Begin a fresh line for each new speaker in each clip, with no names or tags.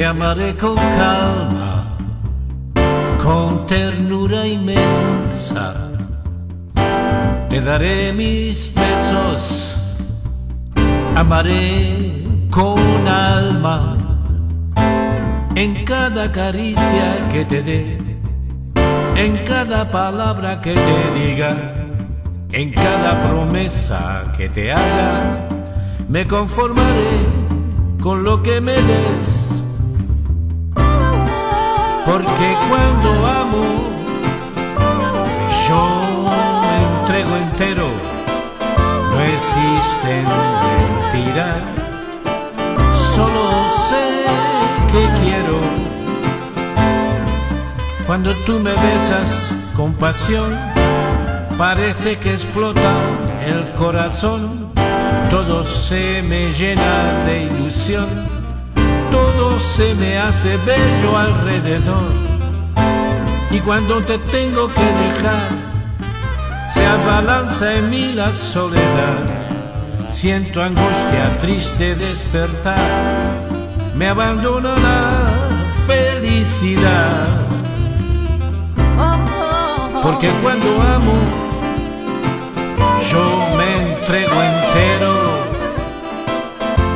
Te amaré con calma, con ternura inmensa. Te daré mis besos, amaré con alma. En cada caricia que te dé, en cada palabra que te diga, en cada promesa que te haga, me conformaré con lo que me des porque cuando amo, yo me entrego entero. No existen mentiras, solo sé que quiero. Cuando tú me besas con pasión, parece que explota el corazón. Todo se me llena de ilusión se me hace bello alrededor. Y cuando te tengo que dejar, se abalanza en mí la soledad. Siento angustia triste despertar, me abandona la felicidad. Porque cuando amo, yo me entrego entero.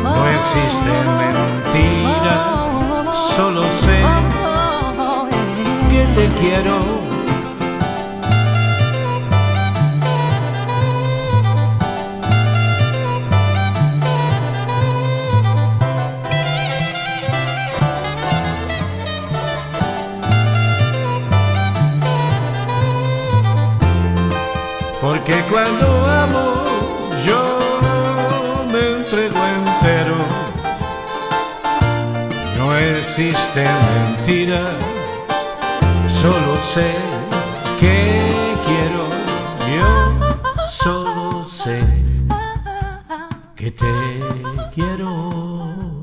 No existen mentiras, solo sé que te quiero. Porque cuando amo yo me entrego entero. existen mentiras, solo sé que quiero, yo solo sé que te quiero.